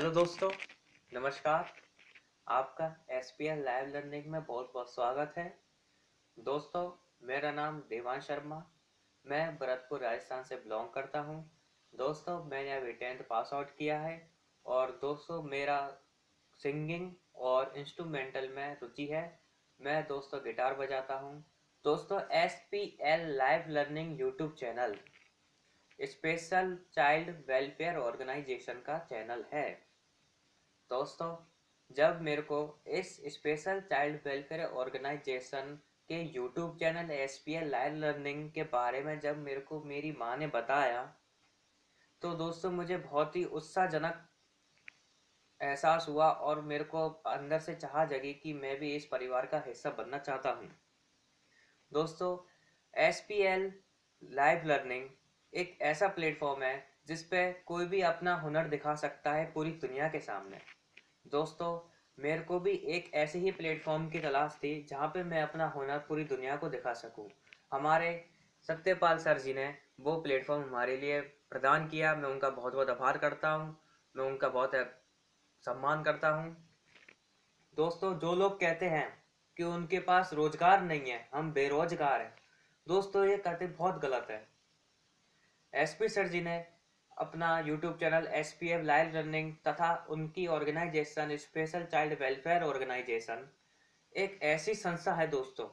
Hello दोस्तों, नमस्कार। आपका S P L live learning में बहुत बहुत स्वागत है। दोस्तों, मेरा नाम देवान शर्मा, मैं भरतपुर, राजस्थान से बिलोंग करता हूँ। दोस्तों, मैंने अभी टेंथ पास आउट किया है और दोस्तों, मेरा सिंगिंग और इंस्ट्रूमेंटल में रुचि है। मैं दोस्तों गिटार बजाता हूँ। दोस्तों S P L live learning YouTube channel special child welfare organisation का चैनल है। दोस्तों, जब मेरे को इस स्पेशल चाइल्ड वेलफेयर ऑर्गेनाइजेशन के YouTube channel S P L live learning के बारे में जब मेरे को मेरी माँ ने बताया तो दोस्तों मुझे बहुत ही उत्साहजनक एहसास हुआ और मेरे को अंदर से चाह जगी कि मैं भी इस परिवार का हिस्सा बनना चाहता हूँ। दोस्तों S P L live learning एक ऐसा प्लेटफॉर्म है जिस पे कोई भी अपना हुनर दिखा सकता है पूरी दुनिया के सामने। दोस्तों, मेरे को भी एक ऐसे ही प्लेटफॉर्म की तलाश थी जहाँ पे मैं अपना हुनर पूरी दुनिया को दिखा सकूँ। हमारे सत्यपाल सर जी ने वो प्लेटफॉर्म हमारे लिए प्रदान किया। मैं उनका बहुत बहुत आभार करता हूँ। मैं उनका बहुत सम्मान करता हूँ। दोस्तों, जो लोग कहते हैं कि उनके पास रोज़गार नहीं है, हम बेरोजगार हैं। दोस्तों, ये कहते बहुत गलत है। एसपी सर जी ने अपना YouTube channel S P F live running तथा उनकी organisation special child welfare organisation एक ऐसी संस्था है दोस्तों,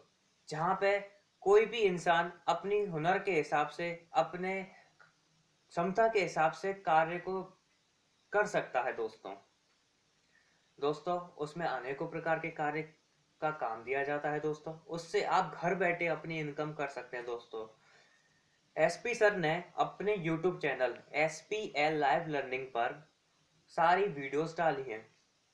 जहाँ पे कोई भी इंसान अपनी हुनर के हिसाब से, अपने क्षमता के हिसाब से कार्य को कर सकता है दोस्तों। दोस्तों, उसमें अनेकों प्रकार के कार्य का काम दिया जाता है दोस्तों। उससे आप घर बैठे अपनी इनकम कर सकते हैं दोस्तों। एसपी सर ने अपने YouTube channel S P L live learning पर सारी वीडियोस डाली हैं।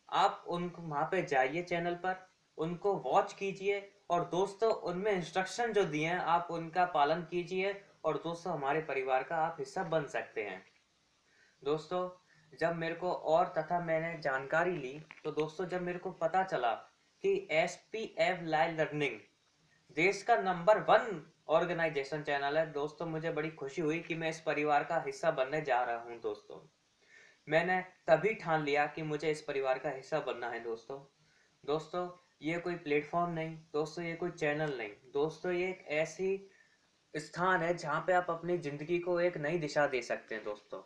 आप उन वहाँ पे जाइए चैनल पर, उनको वॉच कीजिए और दोस्तों, उनमें इंस्ट्रक्शन जो दिए हैं, आप उनका पालन कीजिए और दोस्तों, हमारे परिवार का आप हिस्सा बन सकते हैं। दोस्तों, जब मेरे को और तथा मैंने जानकारी ली तो दोस्तों, जब मेरे को पता चला कि S P F live learning देश का नंबर वन ऑर्गेनाइजेशन चैनल है। दोस्तों, मुझे बड़ी खुशी हुई कि मैं इस परिवार का हिस्सा बनने जा रहा हूँ, दोस्तों। मैंने तभी ठान लिया कि मुझे इस परिवार का हिस्सा बनना है, दोस्तों। दोस्तों, ये कोई प्लेटफॉर्म नहीं, दोस्तों, ये कोई चैनल नहीं। दोस्तों, ये एक ऐसी स्थान है जहाँ पे आप अपनी ज़िंदगी को एक नई दिशा दे सकते हैं, दोस्तों।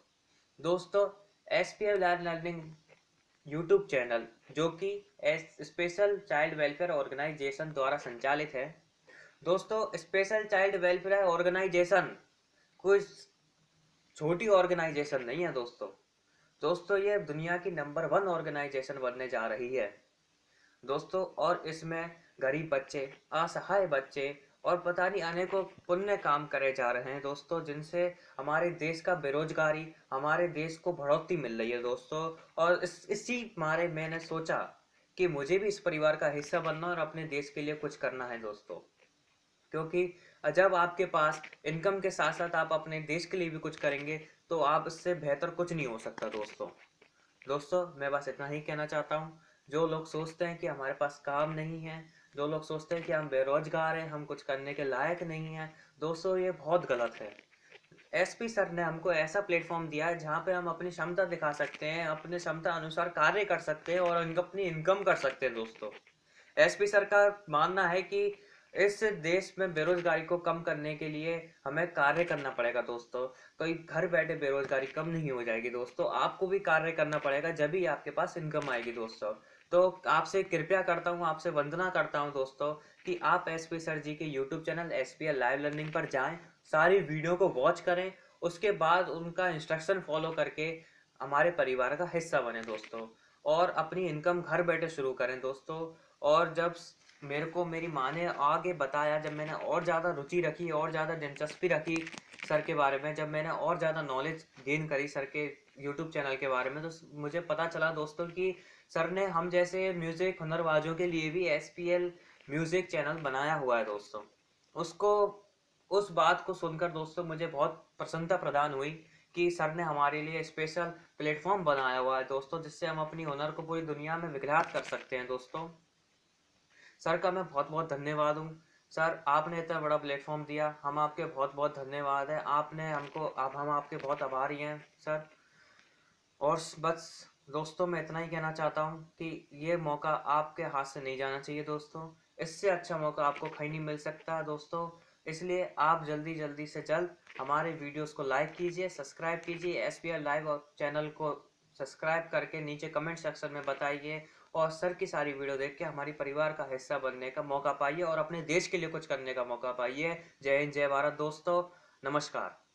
दोस्तों S P L learning YouTube channel, जो कि स्पेशल चाइल्ड वेलफेयर ऑर्गेनाइजेशन द्वारा संचालित है। दोस्तों स्पेशल चाइल्ड वेलफेयर ऑर्गेनाइजेशन कोई छोटी ऑर्गेनाइजेशन नहीं है दोस्तों। दोस्तों, ये दुनिया की नंबर वन ऑर्गेनाइजेशन बनने जा रही है। दोस्तों, और इसमें गरीब बच्चे, असहाय बच्चे और पता नहीं अनेकों पुण्य काम करे जा रहे हैं दोस्तों, जिनसे हमारे देश का बेरोजगारी, हमारे देश को बढ़ोतरी मिल रही है दोस्तों। और इस, इसी मारे मैंने सोचा कि मुझे भी इस परिवार का हिस्सा बनना और अपने देश के लिए कुछ करना है दोस्तों। क्योंकि जब आपके पास इनकम के साथ साथ आप अपने देश के लिए भी कुछ करेंगे तो आप इससे बेहतर कुछ नहीं हो सकता दोस्तों। दोस्तों, मैं बस इतना ही कहना चाहता हूँ। जो लोग सोचते हैं कि हमारे पास काम नहीं है, जो लोग सोचते हैं कि हम बेरोजगार हैं, हम कुछ करने के लायक नहीं हैं, दोस्तों, ये बहुत गलत है। एसपी सर ने हमको ऐसा प्लेटफॉर्म दिया है जहाँ पे हम अपनी क्षमता दिखा सकते हैं, अपनी क्षमता अनुसार कार्य कर सकते हैं और अपनी इनकम कर सकते हैं दोस्तों। एसपी सर का मानना है कि इस देश में बेरोजगारी को कम करने के लिए हमें कार्य करना पड़ेगा दोस्तों। कोई घर बैठे बेरोजगारी कम नहीं हो जाएगी दोस्तों। आपको भी कार्य करना पड़ेगा जब ही आपके पास इनकम आएगी दोस्तों। तो आपसे कृपया करता हूँ, आपसे वंदना करता हूँ दोस्तों कि आप एस पी सर जी के YouTube channel S P L live learning पर जाएँ, सारी वीडियो को वॉच करें, उसके बाद उनका इंस्ट्रक्शन फॉलो करके हमारे परिवार का हिस्सा बने दोस्तों। और अपनी इनकम घर बैठे शुरू करें दोस्तों। और जब मेरे को मेरी माँ ने आगे बताया, जब मैंने और ज़्यादा रुचि रखी, और ज़्यादा दिलचस्पी रखी सर के बारे में, जब मैंने और ज़्यादा नॉलेज गेन करी सर के यूट्यूब चैनल के बारे में तो मुझे पता चला दोस्तों कि सर ने हम जैसे म्यूज़िक हुनरबाजों के लिए भी S P L music channel बनाया हुआ है दोस्तों। उसको, उस बात को सुनकर दोस्तों मुझे बहुत प्रसन्नता प्रदान हुई कि सर ने हमारे लिए स्पेशल प्लेटफॉर्म बनाया हुआ है दोस्तों, जिससे हम अपनी हुनर को पूरी दुनिया में विख्यात कर सकते हैं दोस्तों। सर का मैं बहुत बहुत धन्यवाद हूँ। सर आपने इतना बड़ा प्लेटफॉर्म दिया। हम आपके बहुत बहुत धन्यवाद है। आपने हमको अब हम आपके बहुत आभारी हैं सर और बस दोस्तों, मैं इतना ही कहना चाहता हूँ कि ये मौका आपके हाथ से नहीं जाना चाहिए दोस्तों। इससे अच्छा मौका आपको कहीं नहीं मिल सकता दोस्तों। इसलिए आप जल्दी जल्दी से जल्द हमारे वीडियोस को लाइक कीजिए सब्सक्राइब कीजिए एस लाइव और चैनल को सब्सक्राइब करके नीचे कमेंट सेक्शन में बताइए और सर की सारी वीडियो देख के हमारी परिवार का हिस्सा बनने का मौका पाइए और अपने देश के लिए कुछ करने का मौका पाइए। जय हिंद, जय भारत। दोस्तों, नमस्कार।